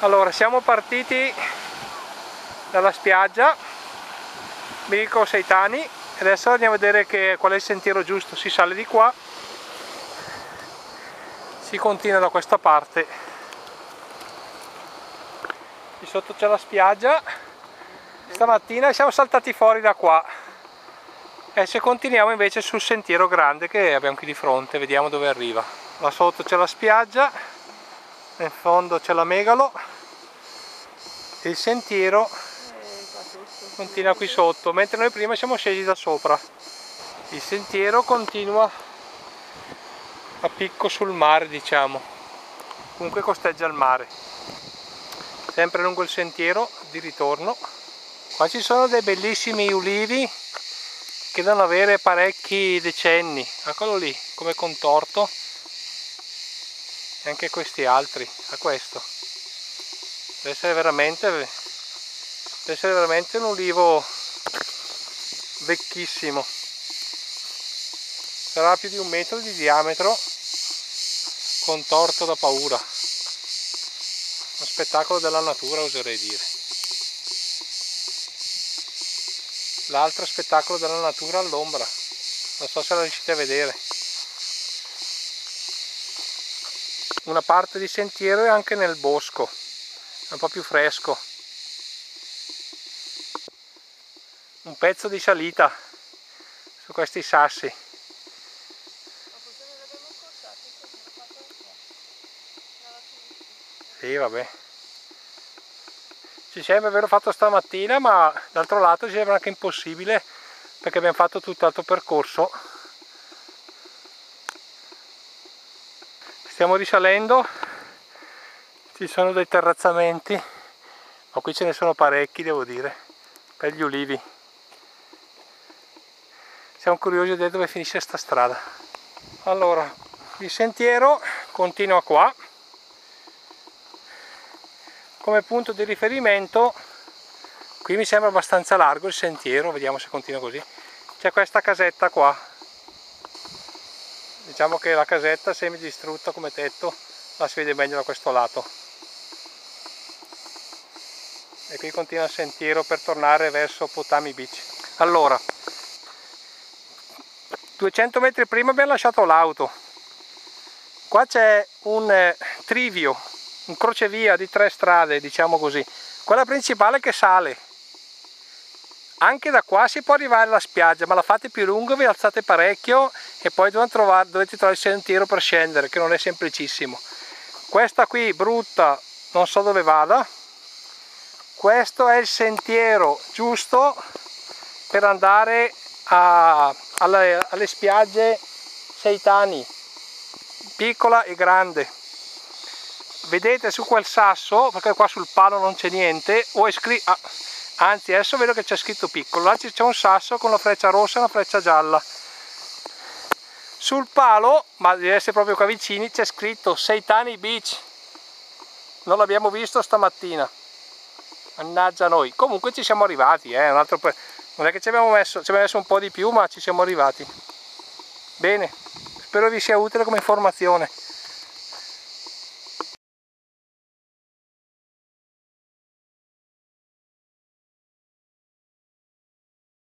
allora siamo partiti dalla spiaggia. Mirko Seitani adesso andiamo a vedere che, qual è il sentiero giusto. Si sale di qua. Si continua da questa parte. Di sotto c'è la spiaggia. Stamattina siamo saltati fuori da qua. E se continuiamo invece sul sentiero grande che abbiamo qui di fronte vediamo dove arriva. Là sotto c'è la spiaggia in fondo c'è la megalo. Il sentiero continua qui sotto mentre noi prima siamo scesi da sopra. Il sentiero continua a picco sul mare diciamo. Comunque costeggia il mare. Sempre lungo il sentiero di ritorno. Qua ci sono dei bellissimi ulivi che devono avere parecchi decenni. Eccolo lì come contorto e anche questi altri a questo. Deve essere veramente deve essere veramente un ulivo vecchissimo. Sarà più di un metro di diametro contorto da paura. Uno spettacolo della natura oserei dire. L'altro spettacolo della natura all'ombra. Non so se lo riuscite a vedere una parte di sentiero è anche nel bosco. È un po' più fresco. Un pezzo di salita su questi sassi. Sì vabbè. Ci sembra averlo fatto stamattina ma d'altro lato ci sembra anche impossibile perché abbiamo fatto tutt'altro percorso stiamo risalendo. Ci sono dei terrazzamenti ma qui ce ne sono parecchi devo dire per gli ulivi. Siamo curiosi di vedere dove finisce sta strada. Allora il sentiero continua qua. Come punto di riferimento qui mi sembra abbastanza largo il sentiero vediamo se continua così. C'è questa casetta qua diciamo che la casetta semi distrutta come tetto la si vede meglio da questo lato. E qui continua il sentiero per tornare verso Potami Beach. Allora 200 metri prima abbiamo lasciato l'auto. Qua c'è un eh, trivio un crocevia di tre strade diciamo così. Quella principale che sale anche da qua si può arrivare alla spiaggia ma la fate più lunga vi alzate parecchio e poi trovare, dovete trovare il sentiero per scendere che non è semplicissimo. Questa qui brutta non so dove vada. Questo è il sentiero giusto per andare a, alle, alle spiagge seitani piccola e grande. Vedete su quel sasso perché qua sul palo non c'è niente o è scritto ah, anzi adesso vedo che c'è scritto piccolo. Là c'è un sasso con la freccia rossa e una freccia gialla. Sul palo ma deve essere proprio qua vicini c'è scritto Seitani Beach. Non l'abbiamo visto stamattina. Mannaggia noi. Comunque ci siamo arrivati eh? non è che ci abbiamo, messo, ci abbiamo messo un po' di più ma ci siamo arrivati. Bene spero vi sia utile come informazione